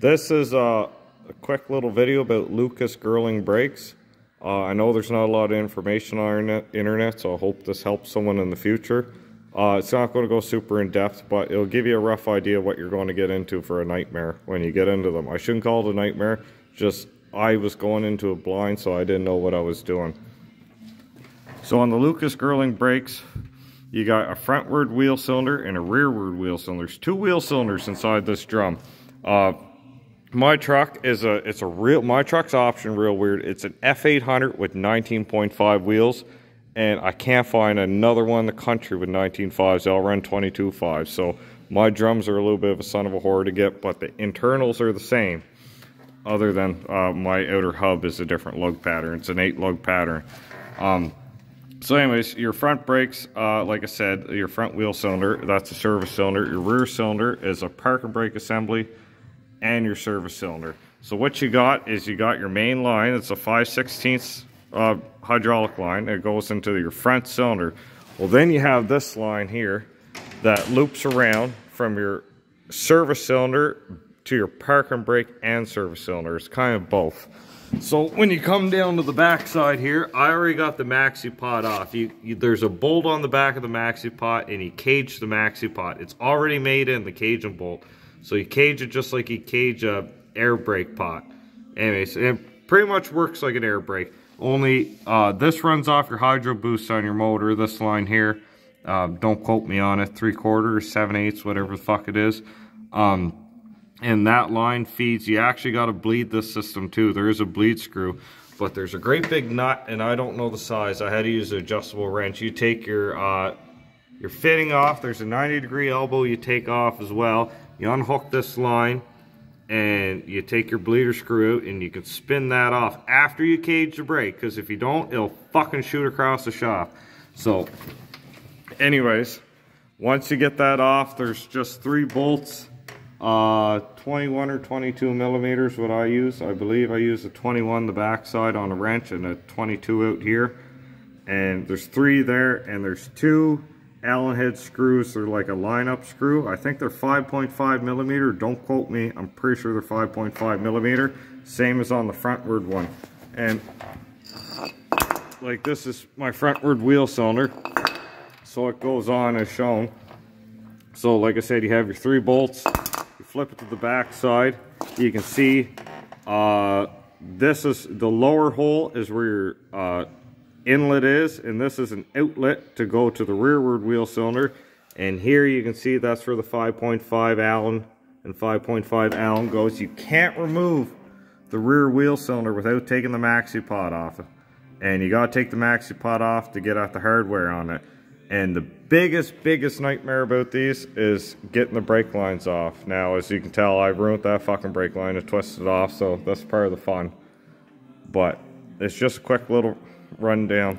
This is a, a quick little video about Lucas Girling brakes. Uh, I know there's not a lot of information on our internet, so I hope this helps someone in the future. Uh, it's not going to go super in depth, but it'll give you a rough idea what you're going to get into for a nightmare when you get into them. I shouldn't call it a nightmare, just I was going into a blind, so I didn't know what I was doing. So on the Lucas Girling brakes, you got a frontward wheel cylinder and a rearward wheel cylinder. There's two wheel cylinders inside this drum. Uh, my truck is a, it's a real, my truck's option real weird. It's an F800 with 19.5 wheels and I can't find another one in the country with 19.5s. They'll run 22.5. So my drums are a little bit of a son of a whore to get, but the internals are the same. Other than uh, my outer hub is a different lug pattern. It's an eight lug pattern. Um, so anyways, your front brakes, uh, like I said, your front wheel cylinder, that's a service cylinder. Your rear cylinder is a park and brake assembly and your service cylinder. So what you got is you got your main line. It's a 5 16 uh, hydraulic line. It goes into your front cylinder. Well, then you have this line here that loops around from your service cylinder to your park and brake and service cylinder. It's kind of both. So when you come down to the back side here, I already got the maxi pot off. You, you, there's a bolt on the back of the maxi pot and you cage the maxi pot. It's already made in the cage and bolt. So you cage it just like you cage a air brake pot. Anyways, it pretty much works like an air brake. Only uh, this runs off your hydro boost on your motor, this line here. Uh, don't quote me on it, three quarters, seven eighths, whatever the fuck it is. Um, and that line feeds, you actually got to bleed this system too. There is a bleed screw, but there's a great big nut, and I don't know the size. I had to use an adjustable wrench. You take your, uh, your fitting off. There's a 90 degree elbow you take off as well. You unhook this line, and you take your bleeder screw and you can spin that off after you cage the brake because if you don't it'll fucking shoot across the shop. So anyways once you get that off there's just three bolts uh 21 or 22 millimeters what I use. I believe I use a 21 the backside on a wrench and a 22 out here. And there's three there and there's two Allen head screws. They're like a lineup screw. I think they're 5.5 millimeter. Don't quote me. I'm pretty sure they're 5.5 millimeter. Same as on the frontward one. And like this is my frontward wheel cylinder. So it goes on as shown. So like I said, you have your three bolts. You flip it to the back side. You can see uh, this is the lower hole is where your uh, inlet is, and this is an outlet to go to the rearward wheel cylinder. And here you can see that's where the 5.5 Allen and 5.5 Allen goes. You can't remove the rear wheel cylinder without taking the maxi pot off. And you gotta take the maxi pot off to get at the hardware on it. And the biggest, biggest nightmare about these is getting the brake lines off. Now, as you can tell, I ruined that fucking brake line and twisted it off, so that's part of the fun. But it's just a quick little rundown.